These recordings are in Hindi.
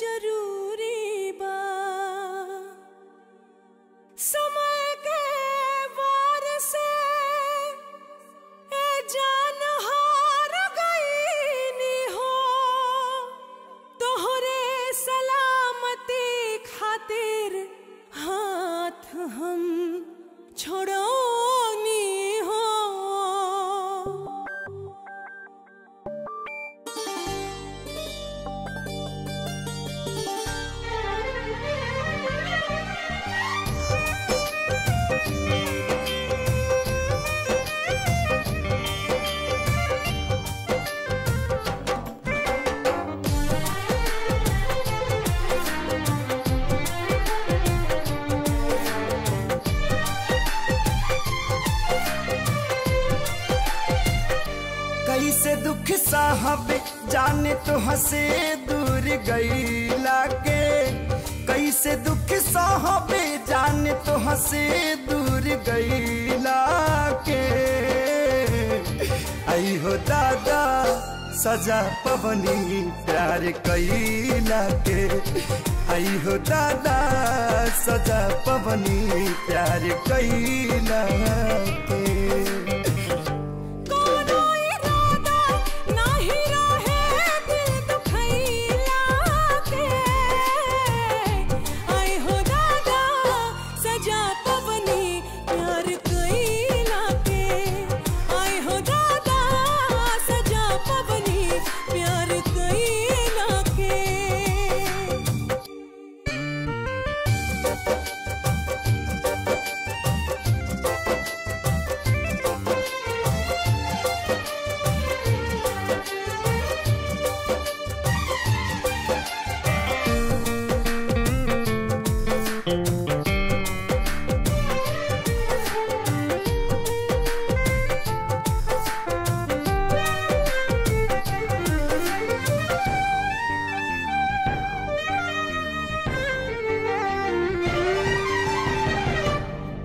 ज़रूरी बा के वार से जान हार हो। तोहरे सलामती खातिर हाथ हम छोड़ोनी कैसे दुख साहब, जाने तो हंसे दूर गईला के कैसे दुख साहब, जाने तो हंसे दूर गईला के आई हो दादा, सजा पवनी प्यार कैला के आई हो दादा, सजा पवनी प्यार कैला के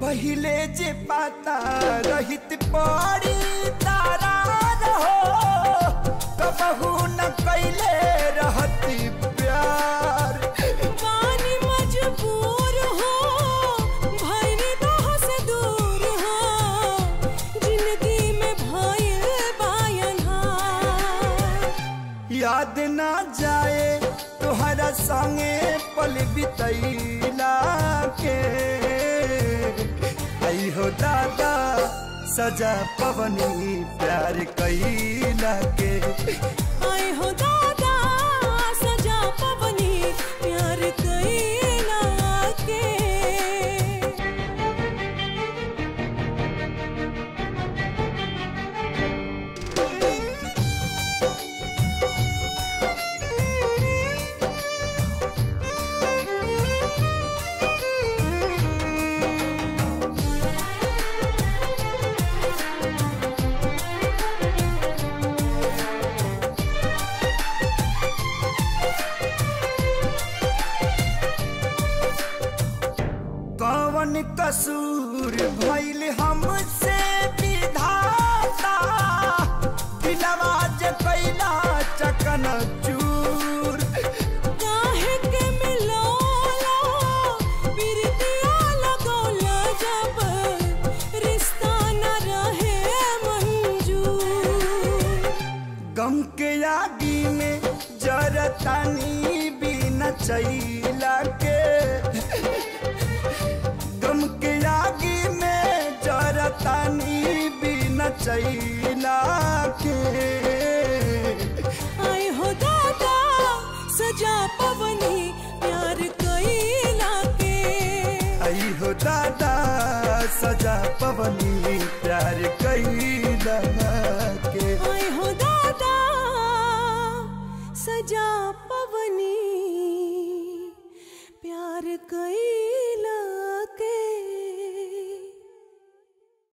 पहिले जे पाता रहित पड़ी तारा रहो कबहू न कैले याद ना जाए तुहरा संगे पल बितैला के। हो दादा सजा पवनी प्यार कैला कौन कसूर भइल हमसे विधाता? दिलवा जे कैला चकन चूर। काहे के मिलोला बिरतिया लगौला जब रिश्ता न रहे मंजूर। गम के आगी में जरतानी बिना चैला के चैला के आई हो दादा सजा पवनी प्यार कैला के आई हो दादा सजा पवनी प्यार कैला के आई हो दादा सजा पवनी प्यार कैला